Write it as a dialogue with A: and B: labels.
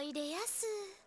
A: おいでやす。